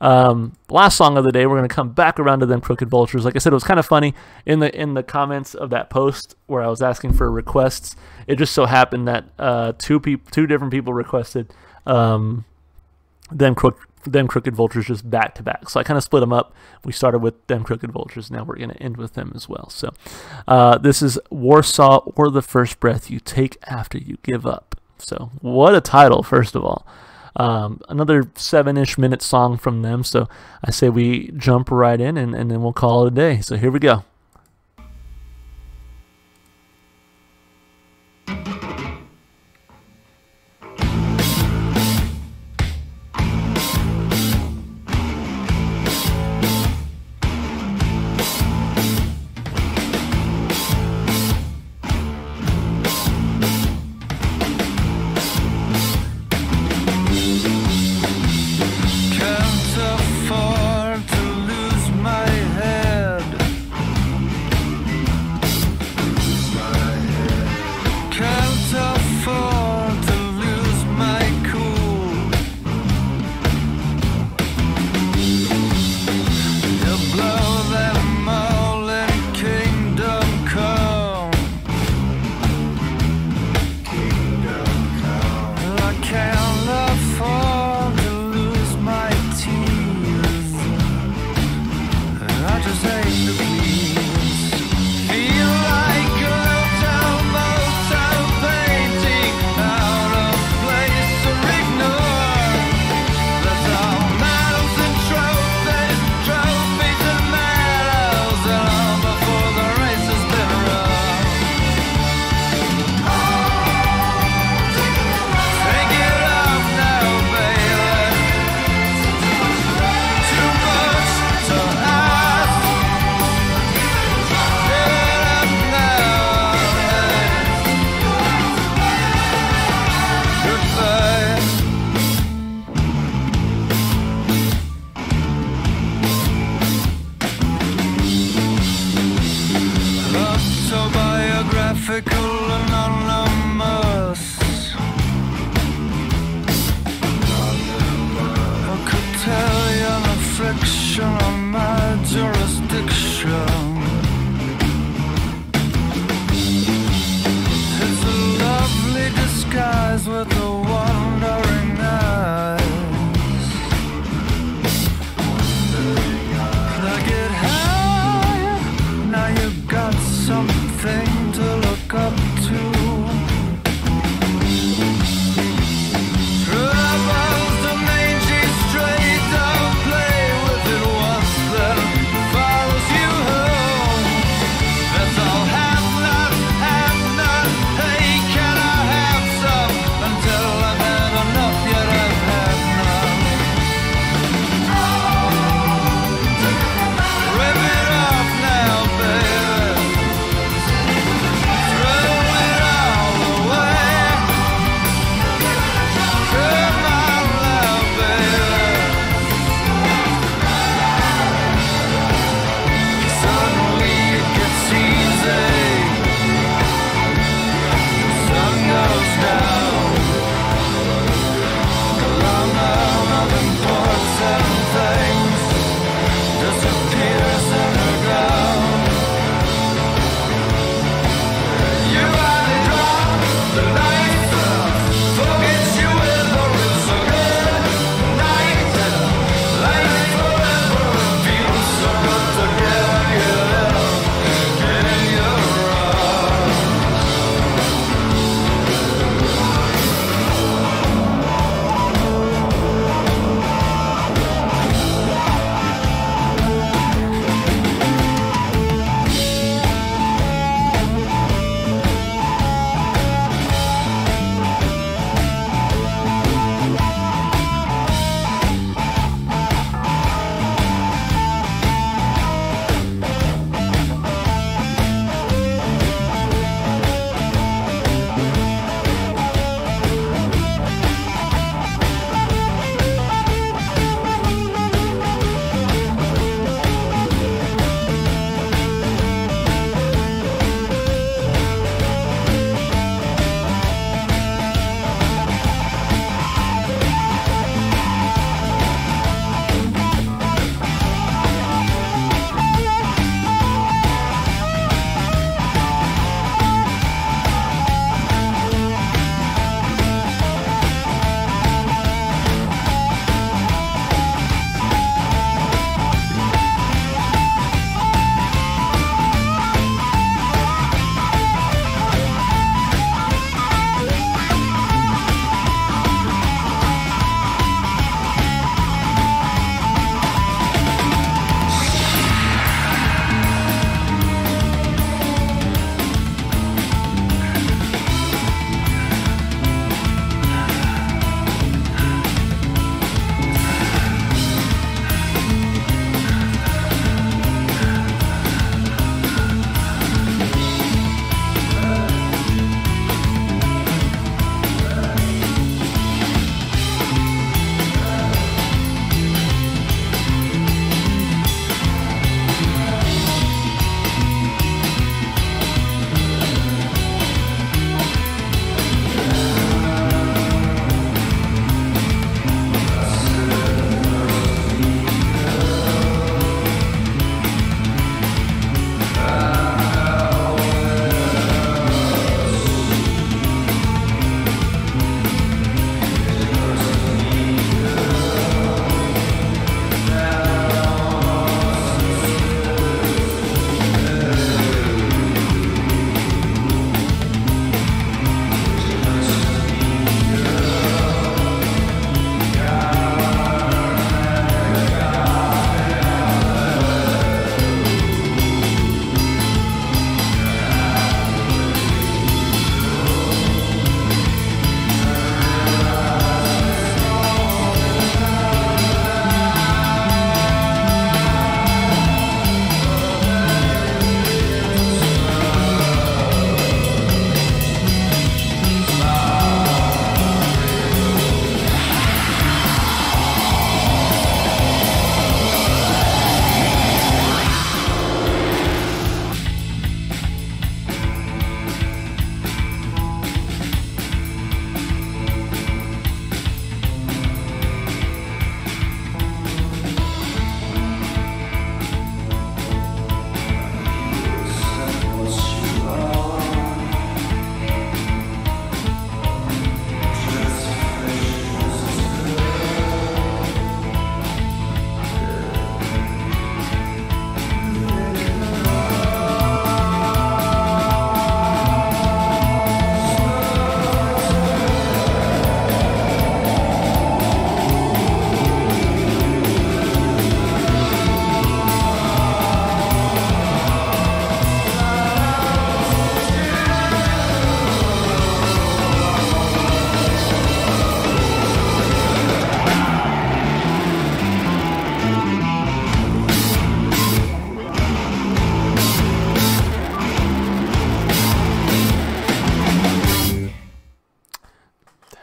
Um, last song of the day, we're gonna come back around to them crooked vultures. Like I said, it was kind of funny in the in the comments of that post where I was asking for requests. It just so happened that uh, two people, two different people requested um, them crook them crooked vultures just back to back. So I kind of split them up. We started with them crooked vultures. Now we're going to end with them as well. So uh, this is Warsaw or the first breath you take after you give up. So what a title, first of all. Um, another seven-ish minute song from them. So I say we jump right in and, and then we'll call it a day. So here we go. Disguise with the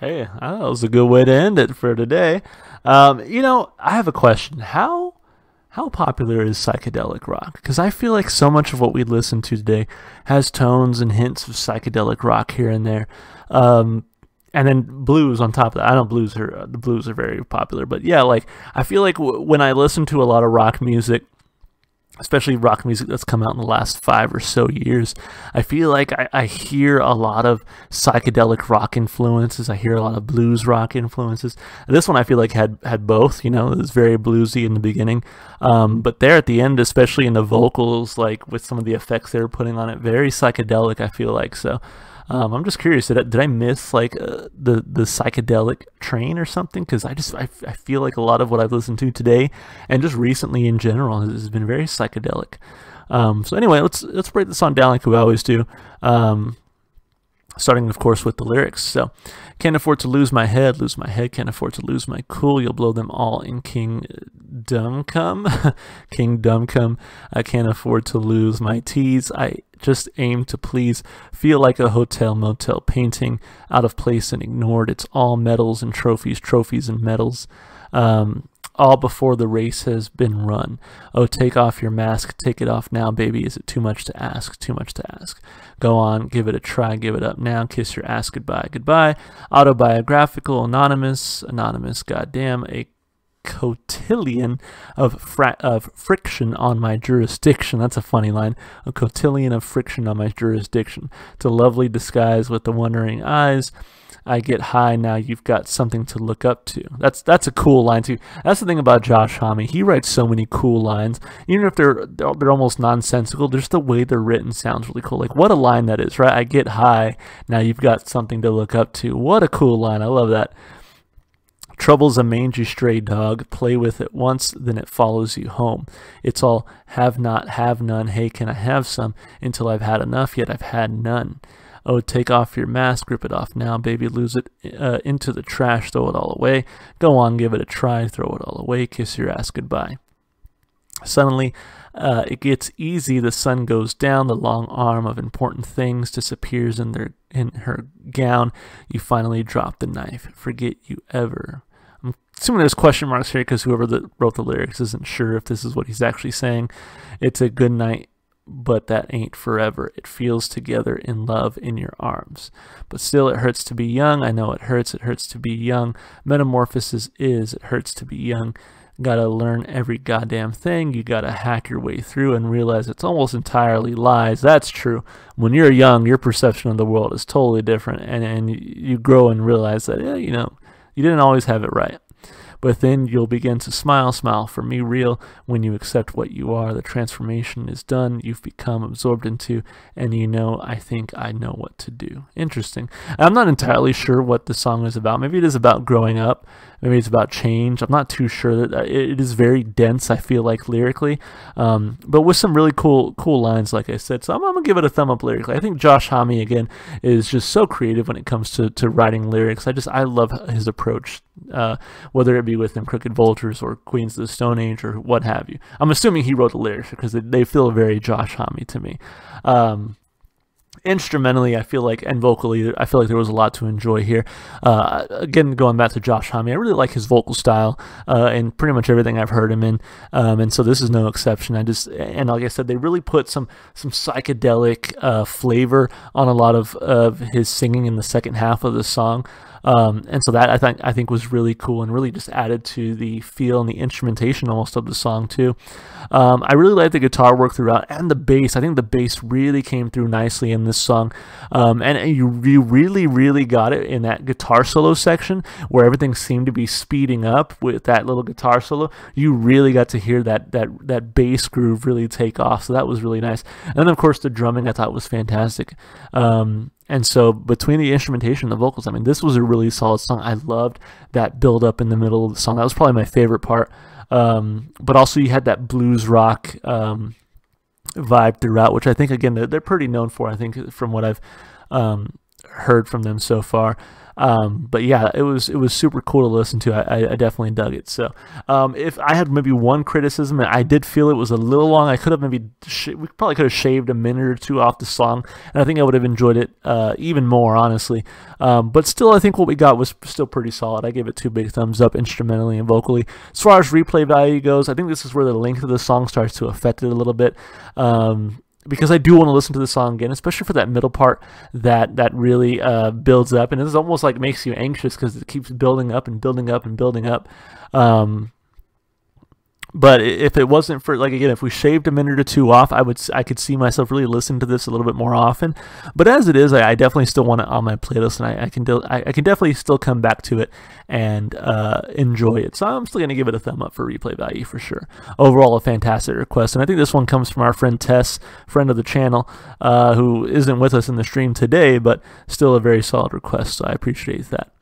Well, that was a good way to end it for today. Um, you know, I have a question. How how popular is psychedelic rock? Because I feel like so much of what we listen to today has tones and hints of psychedelic rock here and there. Um, and then blues on top of that. I know blues are the blues are very popular, but yeah, like I feel like when I listen to a lot of rock music, especially rock music that's come out in the last five or so years, I feel like I, I hear a lot of psychedelic rock influences. I hear a lot of blues rock influences. This one I feel like had had both. You know, it was very bluesy in the beginning, um, but there at the end, especially in the vocals, like with some of the effects they were putting on it, very psychedelic. I feel like so. Um, I'm just curious. Did I, did I miss like uh, the the psychedelic train or something? Because I just I, I feel like a lot of what I've listened to today and just recently in general has, has been very psychedelic. Um, so anyway, let's let's break this on down like we always do. Um, starting of course with the lyrics. So, can't afford to lose my head, lose my head, can't afford to lose my cool. You'll blow them all in King Dumb Come, King Dumb Come. I can't afford to lose my teas. I just aim to please. Feel like a hotel motel painting, out of place and ignored. It's all medals and trophies, trophies and medals. Um, all before the race has been run. Oh, take off your mask, take it off now, baby. Is it too much to ask? Too much to ask. Go on, give it a try, give it up now. Kiss your ass goodbye, goodbye. Autobiographical, anonymous, anonymous, goddamn, a cotillion of of friction on my jurisdiction. That's a funny line. A cotillion of friction on my jurisdiction. To lovely disguise with the wondering eyes. I get high now. You've got something to look up to. That's that's a cool line too. That's the thing about Josh Homme. He writes so many cool lines, even if they're they're almost nonsensical. Just the way they're written sounds really cool. Like what a line that is, right? I get high now. You've got something to look up to. What a cool line. I love that. Trouble's a mangy stray dog. Play with it once, then it follows you home. It's all have not, have none. Hey, can I have some? Until I've had enough, yet I've had none. Oh, take off your mask, rip it off now, baby. Lose it uh, into the trash, throw it all away. Go on, give it a try, throw it all away. Kiss your ass goodbye. Suddenly, uh, it gets easy. The sun goes down. The long arm of important things disappears in their in her gown. You finally drop the knife. Forget you ever. I'm assuming there's question marks here because whoever the, wrote the lyrics isn't sure if this is what he's actually saying. It's a good night, but that ain't forever. It feels together in love in your arms. But still, it hurts to be young. I know it hurts. It hurts to be young. Metamorphosis is. It hurts to be young. Gotta learn every goddamn thing. You gotta hack your way through and realize it's almost entirely lies. That's true. When you're young, your perception of the world is totally different, and, and you grow and realize that, yeah, you know, you didn't always have it right. But then you'll begin to smile, smile for me real when you accept what you are. The transformation is done. You've become absorbed into, and you know, I think I know what to do. Interesting. I'm not entirely sure what the song is about. Maybe it is about growing up. Maybe it's about change. I'm not too sure that uh, it is very dense. I feel like lyrically, um, but with some really cool, cool lines, like I said. So I'm, I'm gonna give it a thumb up lyrically. I think Josh Homme again is just so creative when it comes to, to writing lyrics. I just I love his approach, uh, whether it be with them Crooked Vultures or Queens of the Stone Age or what have you. I'm assuming he wrote the lyrics because they, they feel very Josh Homme to me. Um, instrumentally, I feel like, and vocally, I feel like there was a lot to enjoy here. Uh, again, going back to Josh Homme, I really like his vocal style uh, and pretty much everything I've heard him in, um, and so this is no exception. I just, and like I said, they really put some some psychedelic uh, flavor on a lot of of his singing in the second half of the song. Um, and so that I think I think was really cool and really just added to the feel and the instrumentation almost of the song too. Um, I really like the guitar work throughout and the bass. I think the bass really came through nicely in this song, um, and you you really really got it in that guitar solo section where everything seemed to be speeding up with that little guitar solo. You really got to hear that that that bass groove really take off. So that was really nice. And then of course the drumming I thought was fantastic. Um, and so between the instrumentation and the vocals, I mean, this was a really solid song. I loved that build up in the middle of the song. That was probably my favorite part. Um, but also you had that blues rock um, vibe throughout, which I think again they're, they're pretty known for. I think from what I've um, heard from them so far. Um, but yeah, it was it was super cool to listen to. I, I, definitely dug it. So um, if I had maybe one criticism, I did feel it was a little long. I could have maybe we probably could have shaved a minute or two off the song, and I think I would have enjoyed it uh, even more, honestly. Um, but still, I think what we got was still pretty solid. I gave it two big thumbs up, instrumentally and vocally. As far as replay value goes, I think this is where the length of the song starts to affect it a little bit. Um, because I do want to listen to the song again, especially for that middle part that that really uh, builds up, and it's almost like makes you anxious because it keeps building up and building up and building up. Um, but if it wasn't for like again, if we shaved a minute or two off, I would I could see myself really listening to this a little bit more often. But as it is, I, I definitely still want it on my playlist, and I, I can I, I, can definitely still come back to it and uh, enjoy it. So I'm still gonna give it a thumb up for replay value for sure. Overall, a fantastic request, and I think this one comes from our friend Tess, friend of the channel, uh, who isn't with us in the stream today, but still a very solid request. So I appreciate that.